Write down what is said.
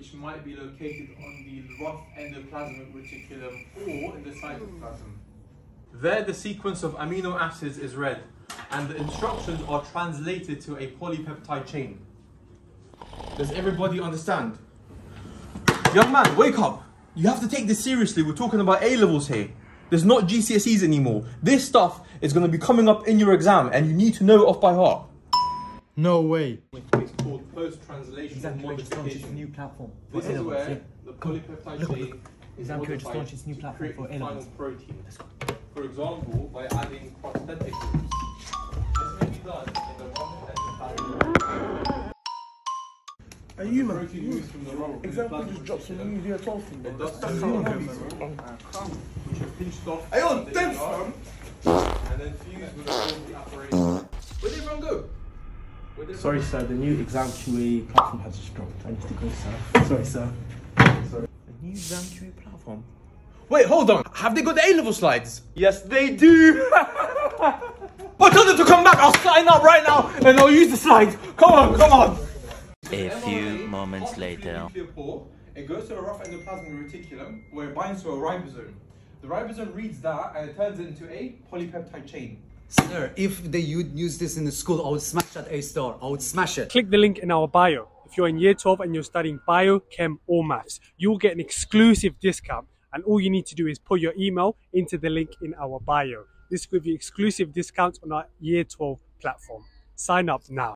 which might be located on the rough endoplasmic reticulum or in the cytoplasm. There, the sequence of amino acids is read, and the instructions are translated to a polypeptide chain. Does everybody understand? Young man, wake up! You have to take this seriously. We're talking about A levels here. There's not GCSEs anymore. This stuff is going to be coming up in your exam, and you need to know it off by heart. No way. It's post-translational Exam QA launched its new platform. This is where yeah. the polypeptide Look, chain is Exam QA modified launched its new platform for the final A-levels. protein. For example, by adding prosthetic groups. This may be done in the wrong endoplasmic Are you The man? from the wrong Example just dropped some new year 12 thing. It does That's so how in I these know, which are pinched off. Hey, yo, the dead fam. And then fused with Golgi apparatus. Where did everyone go? Where did Sorry, sir. The new exam QA platform has just dropped. I need to go, sir. Sorry, sir. The new Exam QA platform. Wait, hold on. Have they got the A level slides? Yes, they do. But tell them to come back. I'll sign up right now and I'll use the slides. Come on, come on. A few moments later. It goes to a rough endoplasmic reticulum where it binds to a ribosome. The ribosome reads that and it turns it into a polypeptide chain. Sir, if they would use this in the school, I would smash that A star. I would smash it. click the link in our bio. If you're in year 12 and you're studying bio, chem, or maths, you'll get an exclusive discount. And all you need to do is put your email into the link in our bio. This will you exclusive discounts on our year 12 platform. Sign up now.